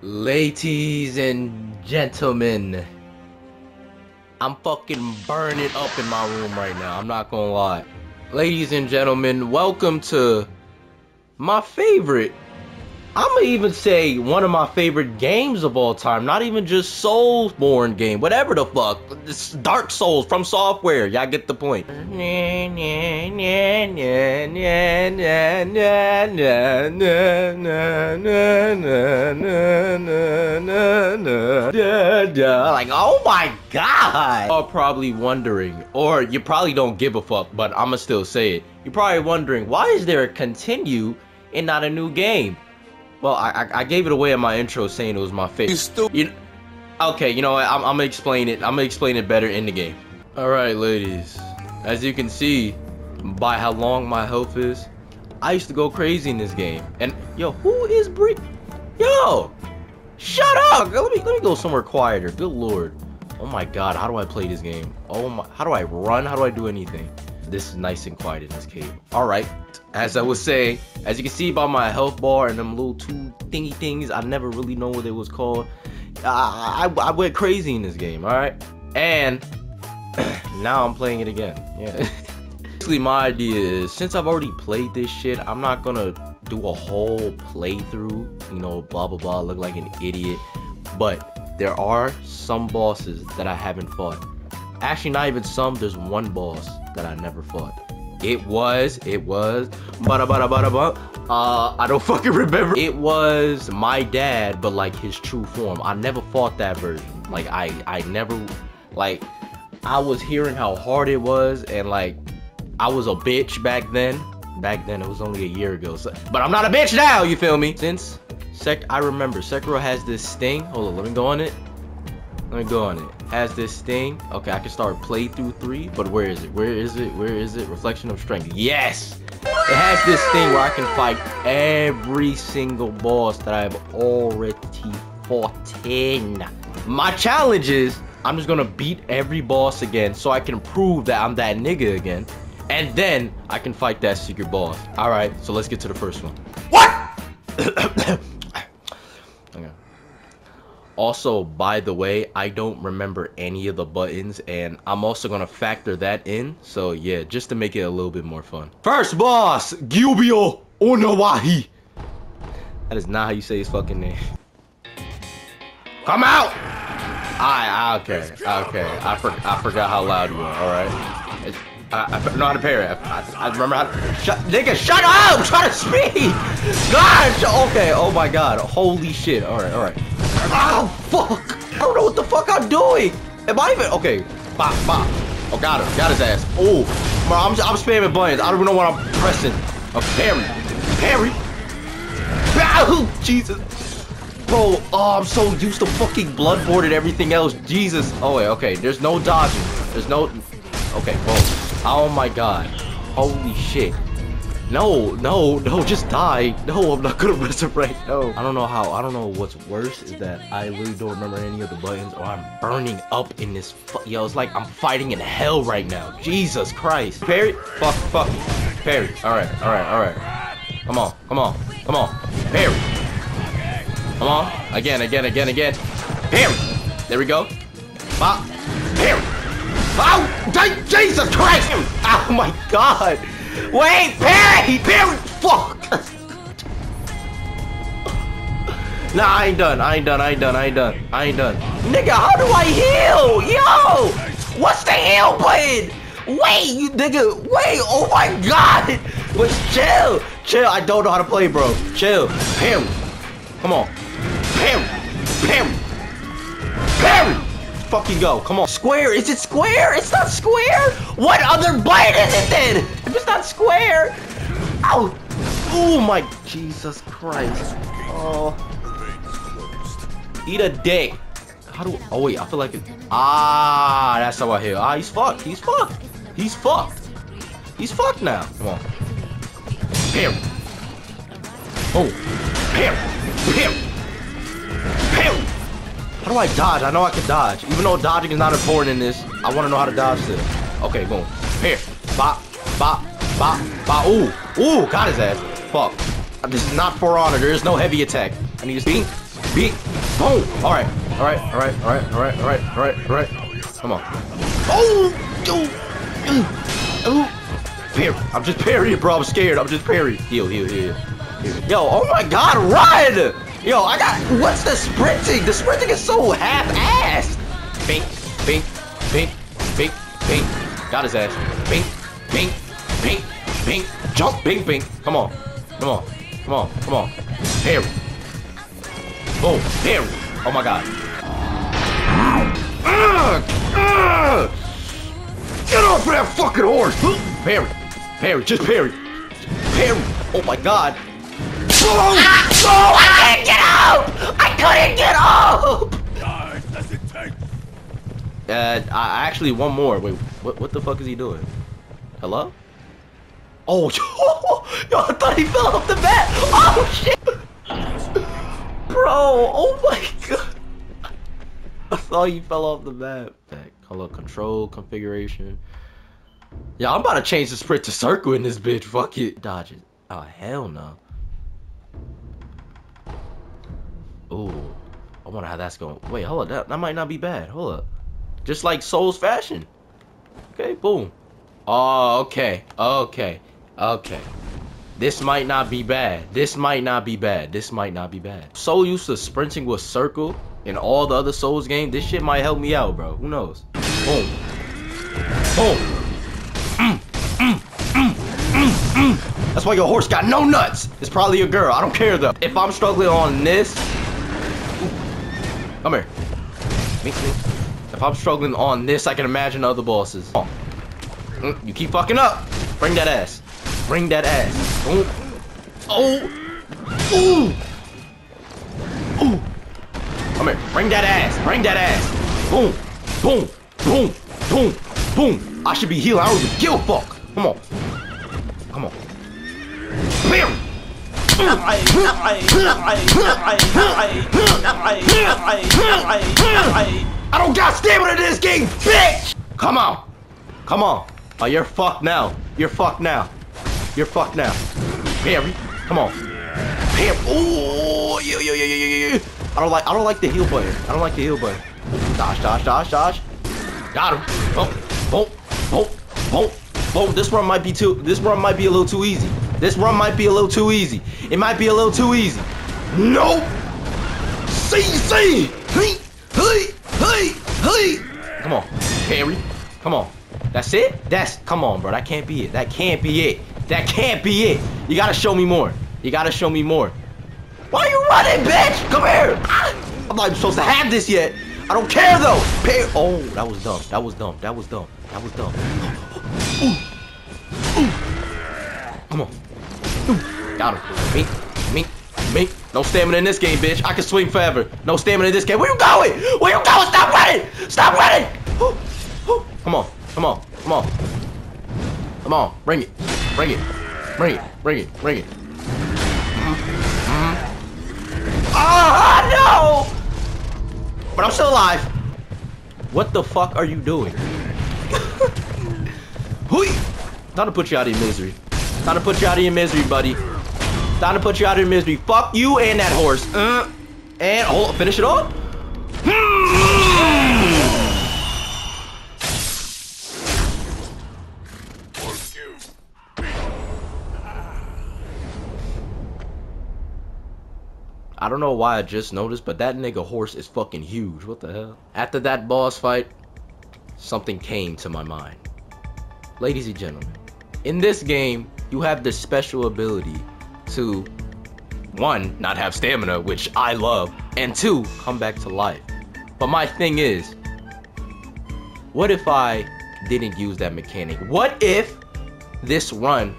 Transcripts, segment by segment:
Ladies and gentlemen, I'm fucking burning up in my room right now. I'm not gonna lie. Ladies and gentlemen, welcome to my favorite I'ma even say one of my favorite games of all time. Not even just Soulsborne game, whatever the fuck. It's Dark Souls FromSoftware. Y'all get the point. Like, oh my god! You're probably wondering, or you probably don't give a fuck, but I'ma still say it. You're probably wondering, why is there a continue and not a new game? Well, I, I gave it away in my intro saying it was my favorite. You stupid. You, okay, you know what? I'm, I'm gonna explain it. I'm gonna explain it better in the game. All right, ladies. As you can see by how long my health is, I used to go crazy in this game. And yo, who is Brick? Yo, shut up. Let me let me go somewhere quieter. Good lord. Oh my god, how do I play this game? Oh my, how do I run? How do I do anything? This is nice and quiet in this cave. All right, as I was saying, as you can see by my health bar and them little two thingy things, I never really know what it was called. I, I, I went crazy in this game, all right? And now I'm playing it again. Yeah. Basically, my idea is since I've already played this shit, I'm not gonna do a whole playthrough, you know, blah blah blah, look like an idiot. But there are some bosses that I haven't fought. Actually, not even some, there's one boss that I never fought. It was, it was, bada bada bada bada. Uh, I don't fucking remember. It was my dad, but like his true form. I never fought that version. Like I, I never, like, I was hearing how hard it was, and like, I was a bitch back then. Back then, it was only a year ago. So, but I'm not a bitch now. You feel me? Since Sek, I remember Sekiro has this sting. Hold on, let me go on it. Let me go on it. Has this thing. Okay, I can start playthrough three, but where is it? Where is it? Where is it? Reflection of strength. Yes! It has this thing where I can fight every single boss that I've already fought in. My challenge is I'm just gonna beat every boss again so I can prove that I'm that nigga again. And then I can fight that secret boss. Alright, so let's get to the first one. What? Also, by the way, I don't remember any of the buttons, and I'm also gonna factor that in. So yeah, just to make it a little bit more fun. First boss, Gyubio Onawahi. That is not how you say his fucking name. Come out! I okay, okay. I for, I forgot how loud you are. All right. I, I know how to parry. I, I, I remember how to. Shut, nigga, shut up! I'm trying to speak. Gosh. Okay. Oh my God. Holy shit. Alright, All right. Oh, fuck! I don't know what the fuck I'm doing! Am I even... Okay. Bop, bop. Oh, got him. Got his ass. Oh, I'm, I'm spamming buttons. I don't even know what I'm pressing. Oh, parry. Parry. Oh, Jesus. Bro, oh, I'm so used to fucking Bloodborne and everything else. Jesus. Oh, wait, okay. There's no dodging. There's no... Okay, bro. Oh, my God. Holy shit. No, no, no, just die. No, I'm not gonna resurrect. No. I don't know how. I don't know what's worse is that I literally don't remember any of the buttons or I'm burning up in this. Yo, it's like I'm fighting in hell right now. Jesus Christ. Parry. Fuck, fuck. Parry. Alright, alright, alright. Come on, come on, come on. Parry. Come on. Again, again, again, again. Parry. There we go. Bop. Parry. Oh, Jesus Christ. Oh my God. Wait, Parry! Parry! Fuck! nah, I ain't done. I ain't done. I ain't done. I ain't done. I ain't done. Nigga, how do I heal? Yo! What's the heal button? Wait, you nigga. Wait, oh my god! Wait, chill. Chill. I don't know how to play, bro. Chill. Pam. Come on. Pam. Pam. Fucking go. Come on. Square. Is it square? It's not square. What other button is it then? If it's not square. Ow. Oh my Jesus Christ. Oh. Eat a dick. How do? Oh wait, I feel like it. Ah, that's how I heal. Ah, he's fucked. He's fucked. He's fucked. He's fucked now. Come on. Pam. Oh. Pam. Pam. How do I dodge? I know I can dodge. Even though dodging is not important in this, I want to know how to dodge still. Okay, boom. Here. Bop, bop, bop, bop. Ooh, ooh, got his ass. Fuck. This is not For Honor. There is no heavy attack. I need to speed. beat, boom. All right, all right, all right, all right, all right, all right, all right, all right. Come on. Oh, oh, oh. Parry. I'm just parrying, bro. I'm scared. I'm just parrying. Heal, heal, heal. Yo, oh my God, run! Yo, I got. What's the sprinting? The sprinting is so half-assed. Bink, bink, bink, bink, bink. Got his ass. Bink, bink, bink, bink. Jump, bink, bink. Come on, come on, come on, come on. Parry. Boom, parry. Oh my God. Get off of that fucking horse! Parry, parry, just parry, parry. Oh my God. Oh, oh, I can't get out! I couldn't get out! Uh, I actually one more. Wait, what? What the fuck is he doing? Hello? Oh, yo, I thought he fell off the bat. Oh shit, bro. Oh my god. I thought he fell off the map. Color control configuration. Yeah, I'm about to change the sprint to circle in this bitch. Fuck it. Dodge it. Oh hell no. Ooh. I wonder how that's going. Wait, hold up. That, that might not be bad. Hold up. Just like Soul's fashion. Okay, boom. Oh, okay. Okay. Okay. This might not be bad. This might not be bad. This might not be bad. So used to sprinting with circle in all the other Souls games. This shit might help me out, bro. Who knows? Boom. Boom. Mm, mm, mm. That's why your horse got no nuts. It's probably a girl. I don't care though. If I'm struggling on this, Come here. Me, me. If I'm struggling on this, I can imagine other bosses. Oh. You keep fucking up. Bring that ass. Bring that ass. Oh. Oh. Ooh. Ooh. Come here. Bring that ass. Bring that ass. Boom. Boom. Boom. Boom. Boom. I should be healing. I don't give a fuck. Come on. Come on. I don't got stamina in this game, bitch! Come on. Come on. Oh, you're fucked now. You're fucked now. You're fucked now. Parry. Come on. Parry. Ooh, yo, yo, yo, yo, yo, yo. I don't like, I don't like the heal button. I don't like the heal button. Dodge, dodge, dodge, dodge. Got him. Boom, boom, boom, boom, boom. This run might be too, this run might be a little too easy. This run might be a little too easy. It might be a little too easy. Nope. See, see. Hey, hey, hey, hey. Come on, parry. Come on. That's it? That's, come on, bro. That can't be it. That can't be it. That can't be it. You gotta show me more. You gotta show me more. Why are you running, bitch? Come here. I'm not even supposed to have this yet. I don't care, though. Oh, that was dumb. That was dumb. That was dumb. That was dumb. Ooh. Ooh. Come on. Got him. Me, me, me. No stamina in this game, bitch. I can swing forever. No stamina in this game. Where you going? Where you going? Stop running! Stop running! Come on. Come on. Come on. Come on. Bring it. Bring it. Bring it. Bring it. Bring it. Ah, no! But I'm still alive. What the fuck are you doing? Hui! Time to put you out of your misery. Time to put you out of your misery, buddy. Time to put you out of your misery. Fuck you and that horse. Uh, and hold, finish it off. I don't know why I just noticed, but that nigga horse is fucking huge. What the hell? After that boss fight, something came to my mind. Ladies and gentlemen, in this game, you have the special ability to one, not have stamina, which I love, and two, come back to life. But my thing is, what if I didn't use that mechanic? What if this run,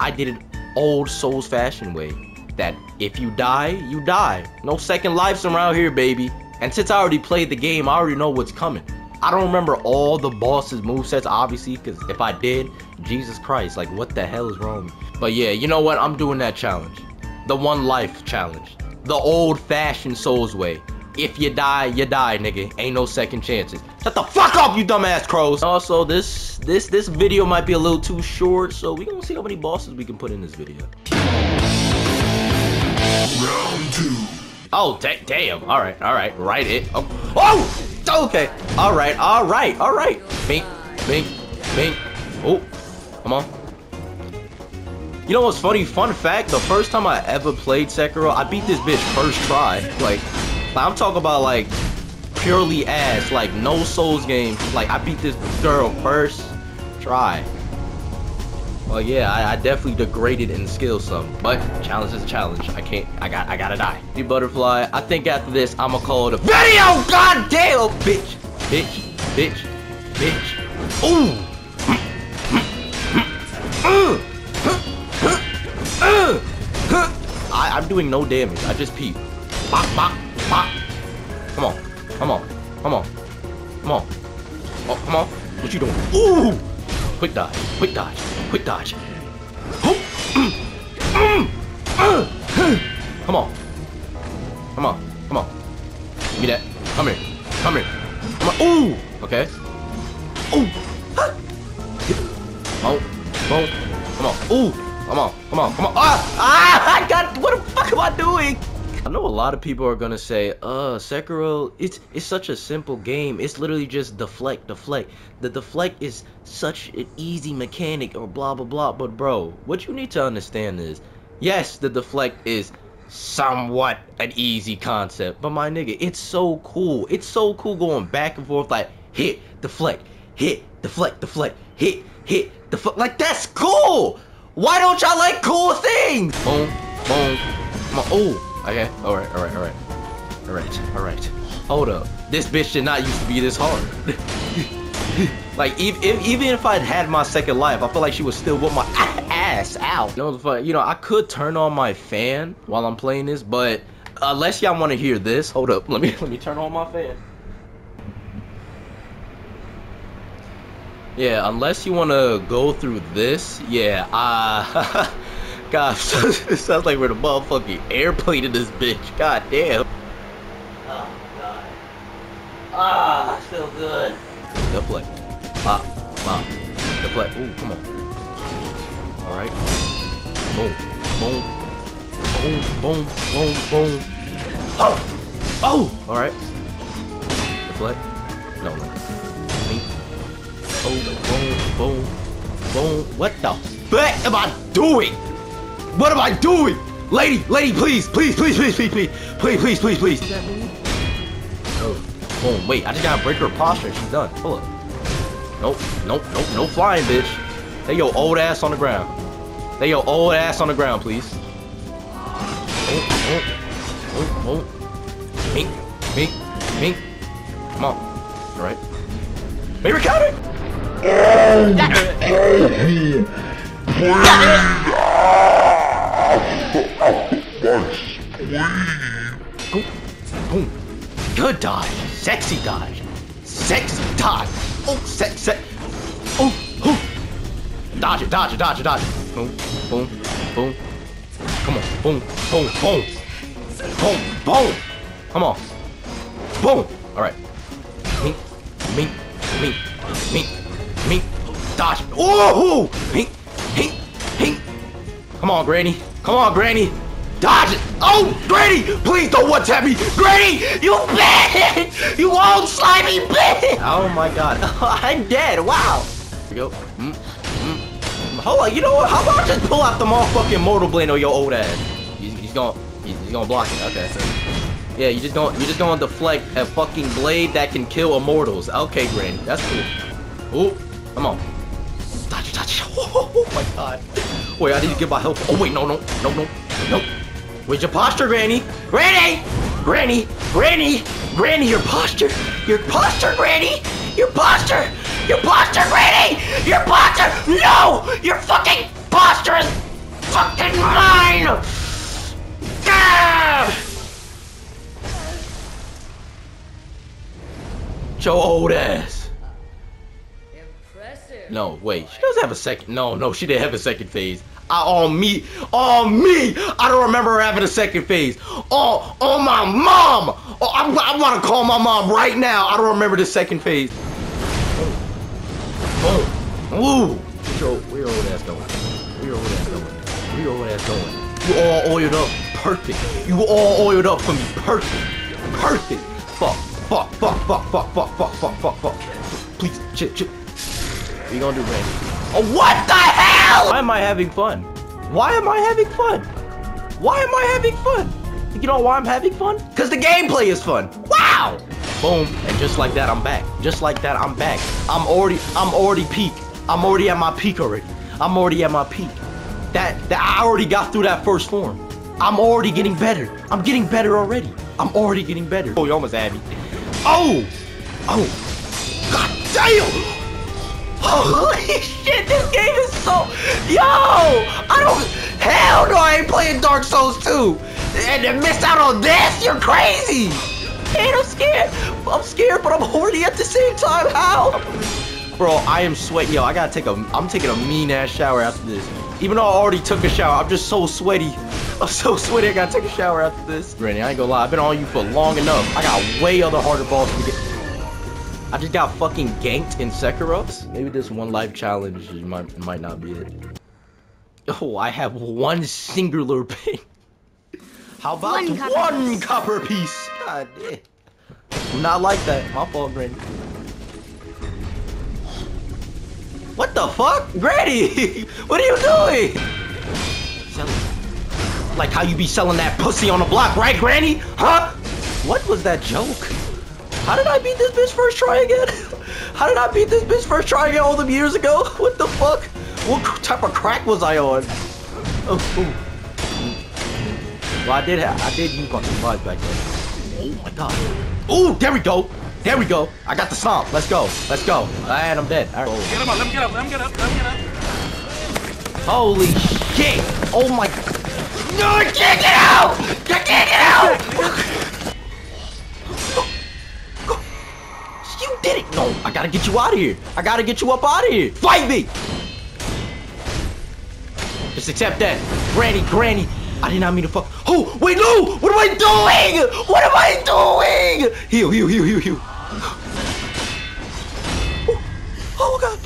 I did it old Souls fashion way? That if you die, you die. No second lives around here, baby. And since I already played the game, I already know what's coming. I don't remember all the boss's movesets, obviously, because if I did, Jesus Christ, like what the hell is wrong? But yeah, you know what? I'm doing that challenge. The one life challenge. The old fashioned Souls way. If you die, you die, nigga. Ain't no second chances. Shut the fuck up, you dumbass crows. Also, this this this video might be a little too short, so we gonna see how many bosses we can put in this video. Round two. Oh, da damn. All right, all right, right it. Oh, oh, okay. All right, all right, all right. Bink, bink, bink. Oh, come on. You know what's funny? Fun fact, the first time I ever played Sekiro, I beat this bitch first try. Like, I'm talking about like purely ass, like no Souls game. Like I beat this girl first try. Well, yeah, I, I, definitely degraded in skill some, but challenge is a challenge. I can't, I got, I gotta die. The butterfly. I think after this, I'ma call it a video. God damn, oh, bitch, bitch, bitch, bitch. Ooh. I'm doing no damage. I just peep. Bop, bop, bop. Come on, come on, come on, come on. Oh, come on. What you doing? Ooh! Quick dodge, quick dodge, quick dodge. Come on. Come on, come on. Give me that. Come here, come here. Come on. Ooh! Okay. Ooh! Oh, boom. Come on. Ooh! Come on, come on, come on. Ah! Ah! I got. What fuck am I doing? I know a lot of people are gonna say, uh, Sekiro, it's it's such a simple game. It's literally just deflect, deflect. The deflect is such an easy mechanic or blah blah blah. But bro, what you need to understand is, yes, the deflect is somewhat an easy concept. But my nigga, it's so cool. It's so cool going back and forth like hit, deflect, hit, deflect, deflect, hit, hit, deflect. Like that's cool. Why don't y'all like cool things? Boom, boom, come on. Oh. Okay, alright, alright, alright. Alright, alright. Hold up. This bitch did not used to be this hard. like, even, even if I'd had my second life, I feel like she would still whip my ass out. You know, what the fuck? you know, I could turn on my fan while I'm playing this, but unless y'all want to hear this, hold up. Let me let me turn on my fan. Yeah, unless you want to go through this, yeah, uh, Gosh, it sounds like we're the motherfucking airplane in this bitch. God damn. Oh, God. Ah, still good. Good play. Pop, pop. Good play. Ooh, come on. Alright. Boom, boom. Boom, boom, boom, boom. Oh! Oh! Alright. Good play. No, no. Me. Oh, boom, boom, boom. What the fuck am I doing? What am I doing? Lady, lady, please, please, please, please, please, please, please, please, please, please. Oh, boom, wait, I just gotta break her posture she's done. Pull up. Nope, nope, nope, no flying, bitch. Lay your old ass on the ground. Lay your old ass on the ground, please. Oh, oh, oh, oh. Mink, mink, mink. Come on. All right. Baby counter! Boom. Boom. Good dodge. Sexy dodge. Sexy dodge. Oh, sex, sex. Oh, oh. Dodge it, dodge it, dodge it, dodge it. Boom, boom, boom. Come on. Boom, boom, boom. Boom, boom. Come on. Boom. All right. Mink, mink, mink, mink, mink. Dodge. Oh, mink, mink, mink. Come on, Granny. Come on, Granny. Dodge it! Oh, Granny! Please don't one tap me! Granny! You bitch! You old slimy bitch! Oh my god. I'm dead. Wow. Here we go. Mm, mm. Hold on. You know what? How about I just pull out the motherfucking mortal blade on your old ass? He's, he's gonna he's, he's, gonna block it. Okay. Yeah, you just don't, you just gonna deflect a fucking blade that can kill immortals. Okay, Granny. That's cool. Ooh, come on. Dodge, dodge. Oh my god. Wait, I need to get my health. Oh wait, no, no, no, no, no. Where's your posture, Granny? Granny! Granny! Granny! Granny, your posture! Your posture, Granny! Your posture! Your posture, Granny! Your posture! No! Your fucking posture is fucking mine! Ah! Your old ass. Impressive. No, wait. She doesn't have a second. No, no, she didn't have a second phase. I, on me, on me. I don't remember her having a second phase. On, on my mom. Oh, I, I want to call my mom right now. I don't remember the second phase. Oh, oh. Where your, where old ass going? Where your old ass going? Where your old ass going? You all oiled up. Perfect. You all oiled up for me. Perfect. Perfect. Fuck. Fuck. Fuck. Fuck. Fuck. Fuck. Fuck. Fuck. Fuck. Fuck. Please. Chip. Chip. What you gonna do, Randy? Oh, what the hell? Why am I having fun? Why am I having fun? Why am I having fun? You know why I'm having fun? Because the gameplay is fun. Wow! Boom. And just like that, I'm back. Just like that, I'm back. I'm already, I'm already peak. I'm already at my peak already. I'm already at my peak. That, that I already got through that first form. I'm already getting better. I'm getting better already. I'm already getting better. Oh, you almost had me. Oh! Oh! God damn! Holy shit, this game is so... Yo! I don't... Hell no, I ain't playing Dark Souls 2! And to miss out on this? You're crazy! Man, I'm scared. I'm scared, but I'm horny at the same time. How? Bro, I am sweating. Yo, I gotta take a... I'm taking a mean-ass shower after this. Even though I already took a shower, I'm just so sweaty. I'm so sweaty, I gotta take a shower after this. Granny, I ain't gonna lie. I've been on you for long enough. I got way other harder balls to get... I just got fucking ganked in Sekiro. Maybe this one life challenge might, might not be it. Oh, I have one singular pin. How about one copper, one copper piece? God damn. Not like that. My fault, Granny. What the fuck? Granny! what are you doing? Selling. Like how you be selling that pussy on the block, right, Granny? Huh? What was that joke? How did I beat this bitch first try again? How did I beat this bitch first try again all them years ago? What the fuck? What type of crack was I on? Oh, Well, I did have, I did use my supplies back then. Oh my god. Oh, there we go. There we go. I got the stomp. Let's go. Let's go. And I'm dead. All right. Get him up. Let him get up. Let him get up. Let him get up. Holy shit. Oh my. No, I can't get out. I can't get out. Did it! No, I gotta get you out of here. I gotta get you up out of here. Fight me! Just accept that. Granny, Granny, I did not mean to fuck. Oh, wait, no! What am I doing? What am I doing? Heal, heal, heal, heal, heal. Oh, oh God.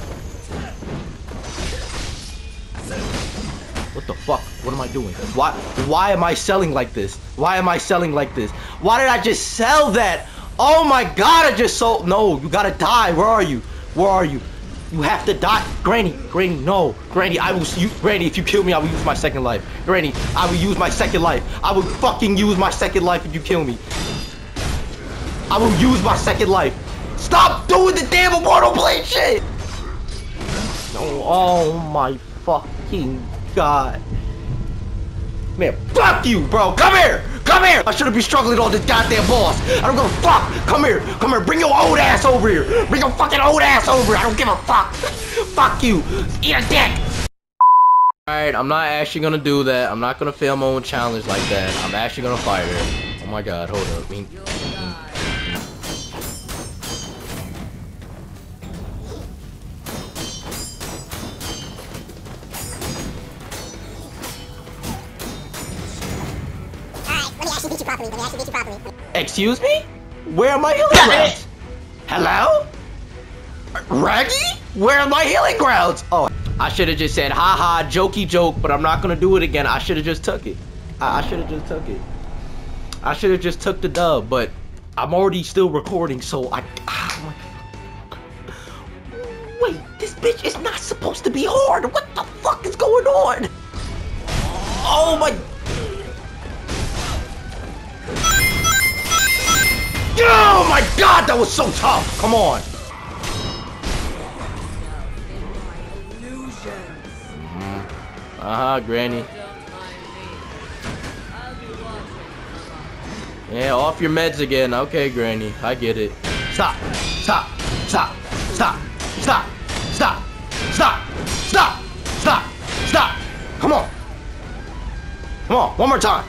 What the fuck? What am I doing? Why, why am I selling like this? Why am I selling like this? Why did I just sell that? Oh my god, I just sold. No, you gotta die. Where are you? Where are you? You have to die. Granny, Granny, no. Granny, I will, you, Granny, if you kill me, I will use my second life. Granny, I will use my second life. I will fucking use my second life if you kill me. I will use my second life. Stop doing the damn Immortal Blade shit! No, oh my fucking god. Man, fuck you, bro. Come here. Come here! I shouldn't be struggling with all this goddamn boss. I don't give a fuck. Come here. Come here. Bring your old ass over here. Bring your fucking old ass over here. I don't give a fuck. fuck you. Eat a dick. Alright, I'm not actually gonna do that. I'm not gonna fail my own challenge like that. I'm actually gonna fight her. Oh my god, hold up. You. Excuse me? Where are my healing gourds? Hello? Raggy? Where are my healing gourds? Oh, I should have just said, haha, jokey joke, but I'm not gonna do it again. I should have just took it. I, I should have just took it. I should have just took the dub, but I'm already still recording, so I... Ah, Wait, this bitch is not supposed to be hard. What the fuck is going on? Oh my my god, that was so tough! Come on! Mm-hmm. Uh-huh, Granny. Yeah, off your meds again. Okay, Granny. I get it. Stop! Stop! Stop! Stop! Stop! Stop! Stop! Stop! Stop! Stop! Come on! Come on, one more time!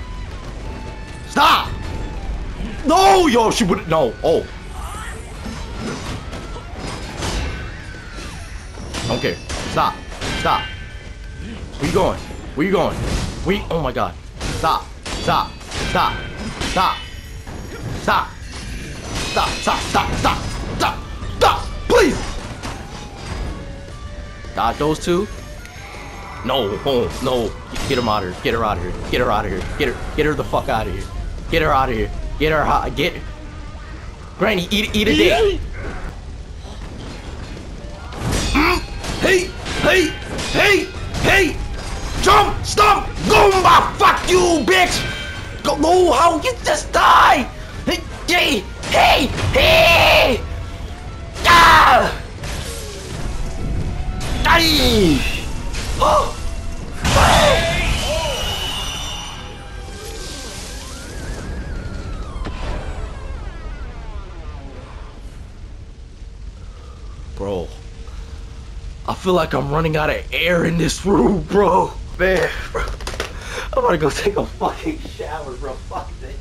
Stop! No, yo, she would no. Oh. Okay. Stop. Stop. Where you going? Where you going? We oh my god. Stop. Stop. Stop. Stop. Stop. Stop. Stop. Stop. Stop. Stop. Stop. Please. Got those two. No, oh, no. Get him out of here. Get her out of here. Get her out of here. Get her, get her the fuck out of here. Get her out of here. Get her hot. Get. Granny, eat, eat a dick. Hey, hey, hey, hey! Jump! Stop! Goomba! Fuck you, bitch! Go, no, how you just die? Hey, hey, hey, hey! Ah! Ay! Oh! Bro, I feel like I'm running out of air in this room, bro. Man, bro. I'm gonna go take a fucking shower, bro. Fuck this.